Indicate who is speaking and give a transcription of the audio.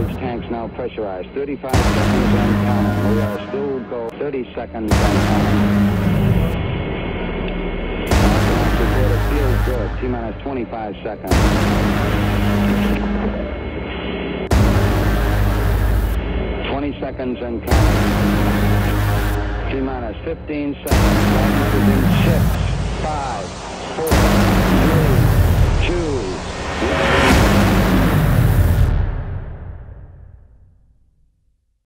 Speaker 1: Those tanks now pressurized. 35 seconds and counting. We are still go 30 seconds and counting. It feels good. T minus 25 seconds. Twenty seconds and counting. T minus 15 seconds. Magnet six,